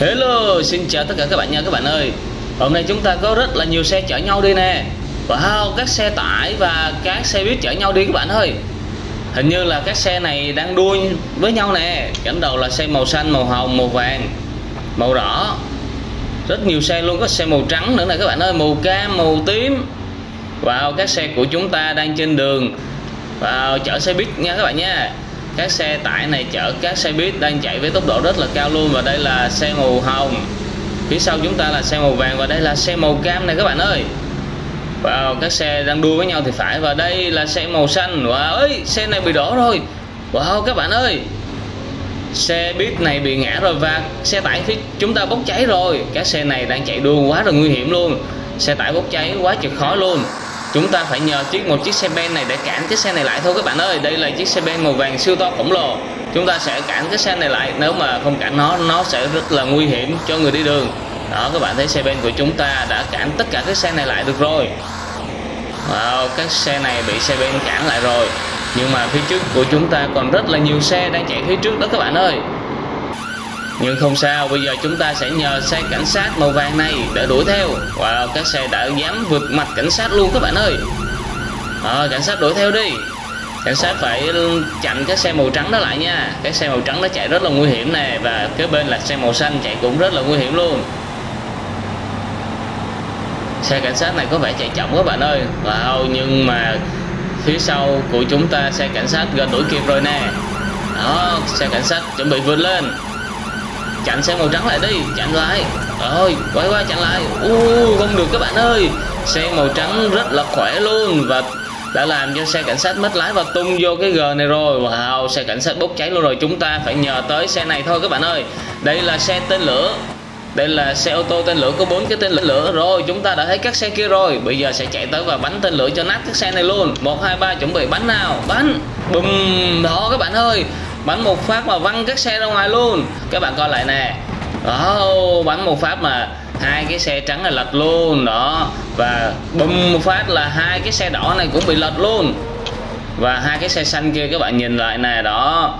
Hello, xin chào tất cả các bạn nha các bạn ơi. Hôm nay chúng ta có rất là nhiều xe chở nhau đi nè. Wow, các xe tải và các xe buýt chở nhau đi các bạn ơi. Hình như là các xe này đang đua với nhau nè. Cảnh đầu là xe màu xanh, màu hồng, màu vàng Màu đỏ. Rất nhiều xe luôn, có xe màu trắng nữa nè các bạn ơi. Màu cam, màu tím. Wow, các xe của chúng ta đang trên đường. Wow, chở xe buýt nha các bạn nha các xe tải này chở các xe buýt đang chạy với tốc độ rất là cao luôn và đây là xe màu hồng. Phía sau chúng ta là xe màu vàng và đây là xe màu cam này các bạn ơi. Wow, các xe đang đua với nhau thì phải. Và đây là xe màu xanh. Wow ơi xe này bị đổ rồi. Wow các bạn ơi. Xe buýt này bị ngã rồi và xe tải phía chúng ta bốc cháy rồi. Các xe này đang chạy đua quá là nguy hiểm luôn. Xe tải bốc cháy quá chật khó luôn chúng ta phải nhờ chiếc một chiếc xe ben này để cản cái xe này lại thôi các bạn ơi. Đây là chiếc xe ben màu vàng siêu to khổng lồ. Chúng ta sẽ cản cái xe này lại nếu mà không cản nó nó sẽ rất là nguy hiểm cho người đi đường. Đó các bạn thấy xe ben của chúng ta đã cản tất cả các xe này lại được rồi. Wow, các xe này bị xe ben cản lại rồi. Nhưng mà phía trước của chúng ta còn rất là nhiều xe đang chạy phía trước đó các bạn ơi nhưng không sao bây giờ chúng ta sẽ nhờ xe cảnh sát màu vàng này để đuổi theo. Wow các xe đã dám vượt mặt cảnh sát luôn các bạn ơi. À, cảnh sát đuổi theo đi. Cảnh sát phải chặn cái xe màu trắng đó lại nha. Cái xe màu trắng nó chạy rất là nguy hiểm nè và kế bên là xe màu xanh chạy cũng rất là nguy hiểm luôn. Xe cảnh sát này có vẻ chạy chậm các bạn ơi. Wow nhưng mà phía sau của chúng ta xe cảnh sát gần đuổi kịp rồi nè. Đó xe cảnh sát chuẩn bị vượt lên chặn xe màu trắng lại đi, chặn lại. Rồi, quay qua chặn lại. U không được các bạn ơi. Xe màu trắng rất là khỏe luôn và đã làm cho xe cảnh sát mất lái và tung vô cái g này rồi. Wow, xe cảnh sát bốc cháy luôn rồi. Chúng ta phải nhờ tới xe này thôi các bạn ơi. Đây là xe tên lửa. Đây là xe ô tô tên lửa có bốn cái tên lửa rồi. Chúng ta đã thấy các xe kia rồi. Bây giờ sẽ chạy tới và bắn tên lửa cho nát các xe này luôn. Một, hai, ba, chuẩn bị bắn nào. Bắn. Bùm. Đó các bạn ơi bắn một phát mà văng các xe ra ngoài luôn. Các bạn coi lại nè. Đó, bắn một phát mà hai cái xe trắng là lật luôn. Đó, và bùm một phát là hai cái xe đỏ này cũng bị lật luôn. Và hai cái xe xanh kia các bạn nhìn lại nè, đó.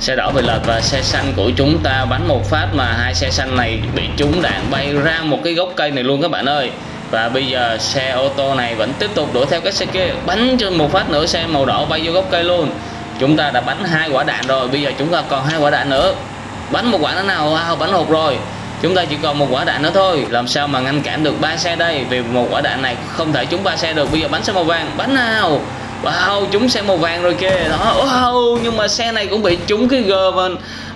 Xe đỏ bị lật và xe xanh của chúng ta bắn một phát mà hai xe xanh này bị trúng đạn bay ra một cái gốc cây này luôn các bạn ơi. Và bây giờ xe ô tô này vẫn tiếp tục đuổi theo cái xe kia, bắn cho một phát nữa, xe màu đỏ bay vô gốc cây luôn chúng ta đã bắn hai quả đạn rồi, bây giờ chúng ta còn hai quả đạn nữa. Bắn một quả nữa nào? Wow, bắn hụt rồi. Chúng ta chỉ còn một quả đạn nữa thôi. Làm sao mà ngăn cản được ba xe đây? Vì một quả đạn này không thể trúng ba xe được. Bây giờ bắn xe màu vàng. Bắn nào? Wow, trúng xe màu vàng rồi kìa. Đó. Wow, nhưng mà xe này cũng bị trúng cái g và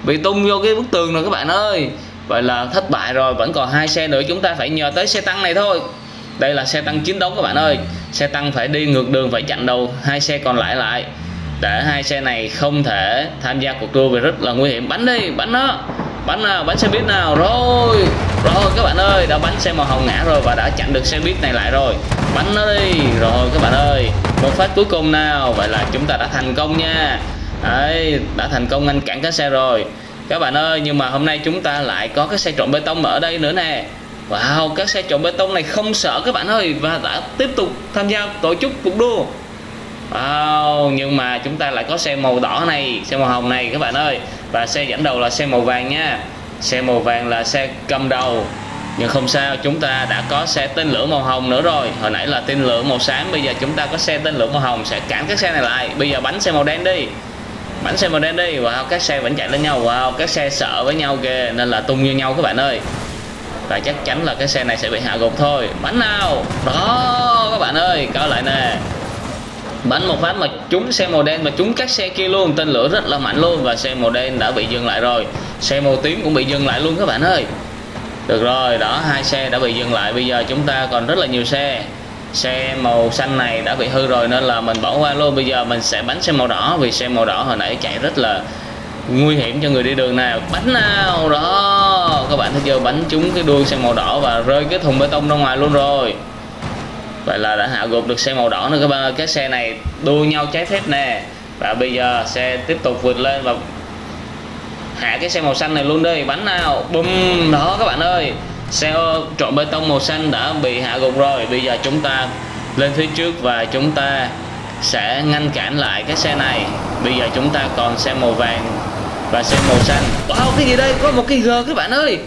bị tung vô cái bức tường rồi các bạn ơi. Vậy là thất bại rồi. Vẫn còn hai xe nữa. Chúng ta phải nhờ tới xe tăng này thôi. Đây là xe tăng chiến đấu các bạn ơi. Xe tăng phải đi ngược đường, phải chặn đầu hai xe còn lại lại để hai xe này không thể tham gia cuộc đua vì rất là nguy hiểm. Bắn đi bắn nó bắn nào bắn xe buýt nào? Rồi rồi các bạn ơi đã bắn xe màu hồng ngã rồi và đã chặn được xe buýt này lại rồi. Bắn nó đi. Rồi các bạn ơi một phát cuối cùng nào? Vậy là chúng ta đã thành công nha. Đấy đã thành công ngăn cản cái xe rồi. Các bạn ơi nhưng mà hôm nay chúng ta lại có cái xe trộn bê tông ở đây nữa nè. Wow, các xe trộn bê tông này không sợ các bạn ơi và đã tiếp tục tham gia tổ chức cuộc đua. Wow, nhưng mà chúng ta lại có xe màu đỏ này, xe màu hồng này các bạn ơi. Và xe dẫn đầu là xe màu vàng nha. Xe màu vàng là xe cầm đầu. Nhưng không sao, chúng ta đã có xe tên lửa màu hồng nữa rồi. Hồi nãy là tên lửa màu xám, bây giờ chúng ta có xe tên lửa màu hồng Sẽ cản các xe này lại, bây giờ bánh xe màu đen đi. Bánh xe màu đen đi, wow, các xe vẫn chạy lên nhau. Wow, các xe sợ với nhau kìa Nên là tung như nhau các bạn ơi. Và chắc chắn là cái xe này sẽ bị hạ gục thôi. Bánh nào? Đó các bạn ơi coi lại nè bắn một phát mà trúng xe màu đen, mà trúng các xe kia luôn. Tên lửa rất là mạnh luôn và xe màu đen đã bị dừng lại rồi. Xe màu tím cũng bị dừng lại luôn các bạn ơi. Được rồi, đó, hai xe đã bị dừng lại. Bây giờ chúng ta còn rất là nhiều xe. Xe màu xanh này đã bị hư rồi nên là mình bỏ qua luôn. Bây giờ mình sẽ bắn xe màu đỏ vì xe màu đỏ hồi nãy chạy rất là nguy hiểm cho người đi đường nào. Bánh nào đó. Các bạn thấy chưa? Bánh trúng cái đuôi xe màu đỏ và rơi cái thùng bê tông ra ngoài luôn rồi vậy là đã hạ gục được xe màu đỏ nữa các bạn cái xe này đua nhau trái phép nè. Và bây giờ xe tiếp tục vượt lên và hạ cái xe màu xanh này luôn đi. Bánh nào? Bum đó các bạn ơi. Xe trộn bê tông màu xanh đã bị hạ gục rồi. Bây giờ chúng ta lên phía trước và chúng ta sẽ ngăn cản lại cái xe này. Bây giờ chúng ta còn xe màu vàng và xe màu xanh. Wow, cái gì đây? Có một cái g các bạn ơi.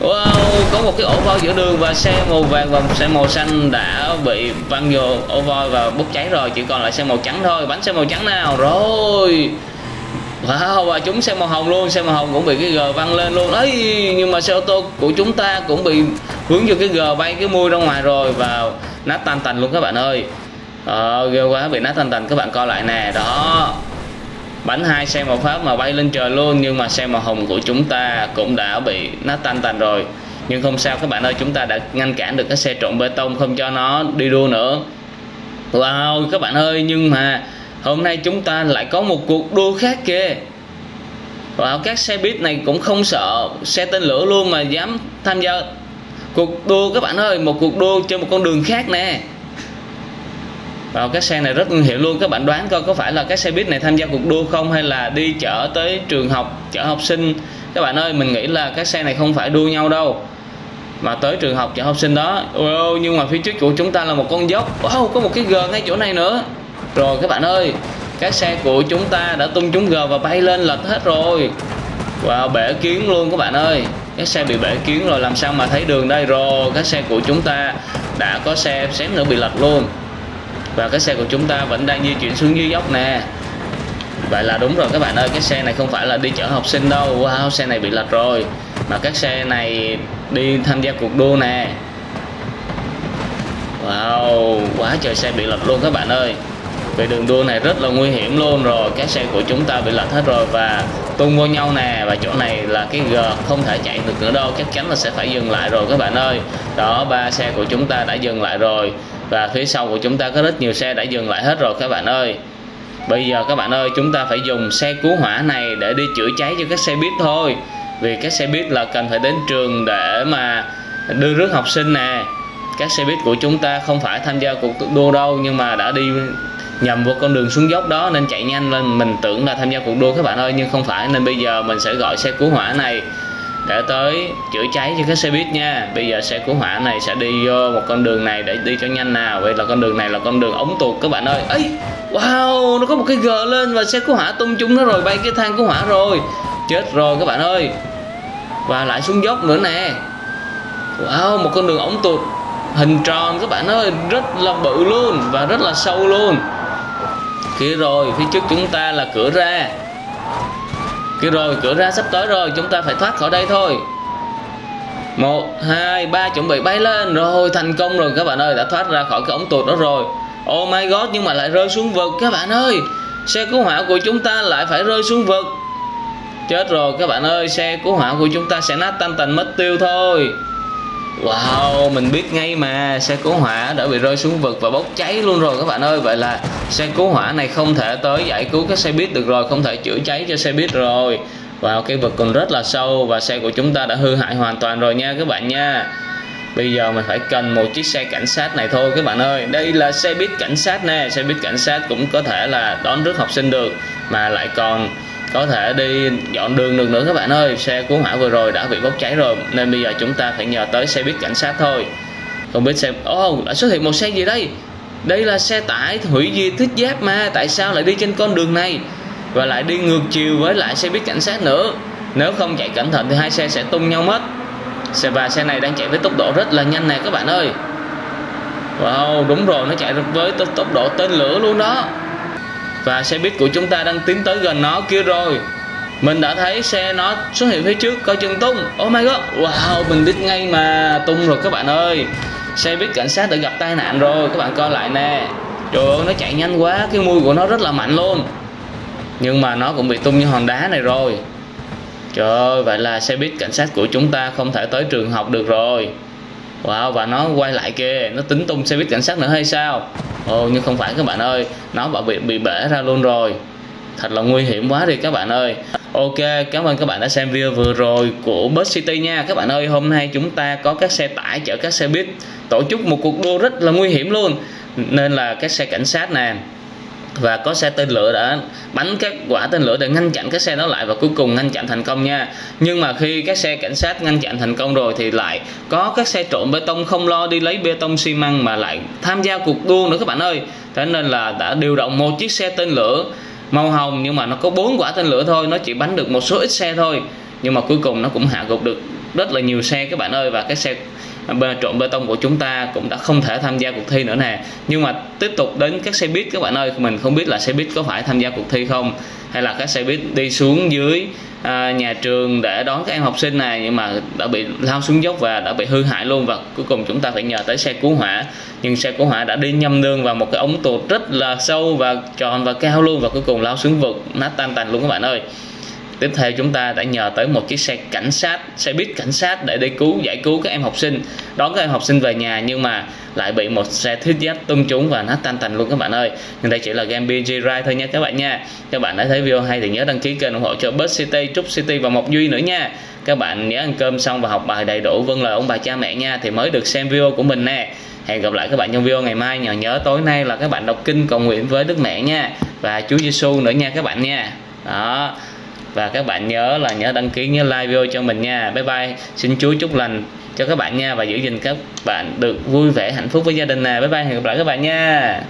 Wow, có một cái ổ voi giữa đường và xe màu vàng và xe màu xanh đã bị văng vô ổ voi và bốc cháy rồi. Chỉ còn lại xe màu trắng thôi. Bánh xe màu trắng nào? Rồi. Wow, và chúng xe màu hồng luôn. Xe màu hồng cũng bị cái g văng lên luôn. Ấy nhưng mà xe ô tô của chúng ta cũng bị hướng vô cái g bay cái mui ra ngoài rồi và nát tan tành luôn các bạn ơi. Ờ ghê quá. Bị nát tan tành. Các bạn coi lại nè. Đó bánh hai xe màu pháp mà bay lên trời luôn, nhưng mà xe màu hồng của chúng ta cũng đã bị nó tan tành rồi. Nhưng không sao, các bạn ơi, chúng ta đã ngăn cản được cái xe trộn bê tông, không cho nó đi đua nữa. Wow, các bạn ơi, nhưng mà hôm nay chúng ta lại có một cuộc đua khác kìa. Wow, các xe buýt này cũng không sợ xe tên lửa luôn mà dám tham gia cuộc đua, các bạn ơi, một cuộc đua trên một con đường khác nè vào cái xe này rất nguy hiểm luôn. Các bạn đoán coi có phải là cái xe buýt này tham gia cuộc đua không hay là đi chở tới trường học chở học sinh? Các bạn ơi mình nghĩ là cái xe này không phải đua nhau đâu mà tới trường học chở học sinh đó. Wow, nhưng mà phía trước của chúng ta là một con dốc. Wow có một cái g ngay chỗ này nữa. Rồi các bạn ơi cái xe của chúng ta đã tung trúng g và bay lên lật hết rồi. Wow bể kiến luôn các bạn ơi. Cái xe bị bể kiến rồi làm sao mà thấy đường đây? Rồi cái xe của chúng ta đã có xe xém nữa bị lật luôn và cái xe của chúng ta vẫn đang di chuyển xuống dưới dốc nè. Vậy là đúng rồi các bạn ơi, cái xe này không phải là đi chở học sinh đâu. Wow, xe này bị lật rồi. Mà các xe này đi tham gia cuộc đua nè. Wow, quá trời xe bị lật luôn các bạn ơi. Vì đường đua này rất là nguy hiểm luôn rồi. Các xe của chúng ta bị lật hết rồi và tung vô nhau nè. Và chỗ này là cái g không thể chạy được nữa đâu. Chắc chắn là sẽ phải dừng lại rồi các bạn ơi. Đó, ba xe của chúng ta đã dừng lại rồi và phía sau của chúng ta có rất nhiều xe đã dừng lại hết rồi các bạn ơi. Bây giờ các bạn ơi, chúng ta phải dùng xe cứu hỏa này để đi chữa cháy cho các xe buýt thôi. Vì các xe buýt là cần phải đến trường để mà đưa rước học sinh nè. Các xe buýt của chúng ta không phải tham gia cuộc đua đâu, nhưng mà đã đi nhầm vô con đường xuống dốc đó, nên chạy nhanh lên. Mình tưởng là tham gia cuộc đua các bạn ơi, nhưng không phải. Nên bây giờ mình sẽ gọi xe cứu hỏa này để tới chữa cháy cho các xe buýt nha. Bây giờ xe cứu hỏa này sẽ đi vô một con đường này để đi cho nhanh nào. Vậy là con đường này là con đường ống tuột các bạn ơi. Ấy wow, nó có một cái gờ lên và xe cứu hỏa tung chúng nó rồi, bay cái thang cứu hỏa rồi. Chết rồi các bạn ơi. Và lại xuống dốc nữa nè. Wow, một con đường ống tuột hình tròn các bạn ơi, rất là bự luôn và rất là sâu luôn. Kia rồi, phía trước chúng ta là cửa ra kia rồi, cửa ra sắp tới rồi, chúng ta phải thoát khỏi đây thôi. Một, hai, ba, chuẩn bị bay lên. Rồi, thành công rồi, các bạn ơi, đã thoát ra khỏi cái ống tuột đó rồi. Oh my god, nhưng mà lại rơi xuống vực, các bạn ơi. Xe cứu hỏa của chúng ta lại phải rơi xuống vực. Chết rồi, các bạn ơi, xe cứu hỏa của chúng ta sẽ nát tan tành mất tiêu thôi. Wow, mình biết ngay mà. Xe cứu hỏa đã bị rơi xuống vực và bốc cháy luôn rồi các bạn ơi. Vậy là xe cứu hỏa này không thể tới giải cứu các xe buýt được rồi Không thể chữa cháy cho xe buýt rồi. Wow, cái vực còn rất là sâu và xe của chúng ta đã hư hại hoàn toàn rồi nha các bạn nha. Bây giờ mình phải cần một chiếc xe cảnh sát này thôi các bạn ơi. Đây là xe buýt cảnh sát nè. Xe buýt cảnh sát cũng có thể là đón rước học sinh được Mà lại còn có thể đi dọn đường được nữa các bạn ơi. Xe cứu hỏa vừa rồi đã bị bốc cháy rồi nên bây giờ chúng ta phải nhờ tới xe buýt cảnh sát thôi. Không biết xem ồ oh, đã xuất hiện một xe gì đây? Đây là xe tải hủy di thiết giáp mà tại sao lại đi trên con đường này? Và lại đi ngược chiều với lại xe buýt cảnh sát nữa. Nếu không chạy cẩn thận thì hai xe sẽ tung nhau mất. Xe và xe này đang chạy với tốc độ rất là nhanh nè các bạn ơi. Wow đúng rồi nó chạy với tốc độ tên lửa luôn đó và xe buýt của chúng ta đang tiến tới gần nó kia rồi. Mình đã thấy xe nó xuất hiện phía trước, coi chừng tung. Oh my god, wow, mình biết ngay mà tung rồi các bạn ơi. Xe buýt cảnh sát đã gặp tai nạn rồi, các bạn coi lại nè. Trời ơi, nó chạy nhanh quá, cái mui của nó rất là mạnh luôn. Nhưng mà nó cũng bị tung như hòn đá này rồi. Trời ơi, vậy là xe buýt cảnh sát của chúng ta không thể tới trường học được rồi. Wow và nó quay lại kia Nó tính tung xe buýt cảnh sát nữa hay sao? Ồ, nhưng không phải các bạn ơi. Nó bảo bị bị bể ra luôn rồi. Thật là nguy hiểm quá đi các bạn ơi. Ok, cảm ơn các bạn đã xem video vừa rồi của Bus City nha. Các bạn ơi, hôm nay chúng ta có các xe tải chở các xe buýt. Tổ chức một cuộc đua rất là nguy hiểm luôn. Nên là các xe cảnh sát nè và có xe tên lửa đã bắn các quả tên lửa để ngăn chặn các xe đó lại và cuối cùng ngăn chặn thành công nha. Nhưng mà khi các xe cảnh sát ngăn chặn thành công rồi thì lại có các xe trộn bê tông không lo đi lấy bê tông xi măng mà lại tham gia cuộc đua nữa các bạn ơi. Thế nên là đã điều động một chiếc xe tên lửa màu hồng nhưng mà nó có bốn quả tên lửa thôi, nó chỉ bắn được một số ít xe thôi. Nhưng mà cuối cùng nó cũng hạ gục được rất là nhiều xe các bạn ơi. Và cái xe trộn bê tông của chúng ta cũng đã không thể tham gia cuộc thi nữa nè. Nhưng mà tiếp tục đến các xe buýt các bạn ơi mình không biết là xe buýt có phải tham gia cuộc thi không hay là các xe buýt đi xuống dưới à, nhà trường để đón các em học sinh này nhưng mà đã bị lao xuống dốc và đã bị hư hại luôn và cuối cùng chúng ta phải nhờ tới xe cứu hỏa. Nhưng xe cứu hỏa đã đi nhầm đường vào một cái ống tụt rất là sâu và tròn và cao luôn và cuối cùng lao xuống vực nát tan tành luôn các bạn ơi tiếp theo chúng ta đã nhờ tới một chiếc xe cảnh sát, xe buýt cảnh sát để đi cứu, giải cứu các em học sinh, đón các em học sinh về nhà. Nhưng mà lại bị một xe thiết giáp tung trúng và nó tan tành luôn các bạn ơi. Nhưng đây chỉ là game BG Ride thôi nha các bạn nha. Các bạn đã thấy video hay thì nhớ đăng ký kênh ủng hộ cho Bus City, Trúc City và Mộc Duy nữa nha. Các bạn nhớ ăn cơm xong và học bài đầy đủ vâng lời ông bà cha mẹ nha, thì mới được xem video của mình nè. Hẹn gặp lại các bạn trong video ngày mai. Nhờ nhớ tối nay là các bạn đọc kinh cầu nguyện với Đức Mẹ nha. Và Chúa Giêsu nữa nha các bạn nha. Đó và các bạn nhớ là nhớ đăng ký, nhớ like video cho mình nha. Bye bye. Xin chúa chúc lành cho các bạn nha và giữ gìn các bạn được vui vẻ, hạnh phúc với gia đình nè. Bye bye. Hẹn gặp lại các bạn nha.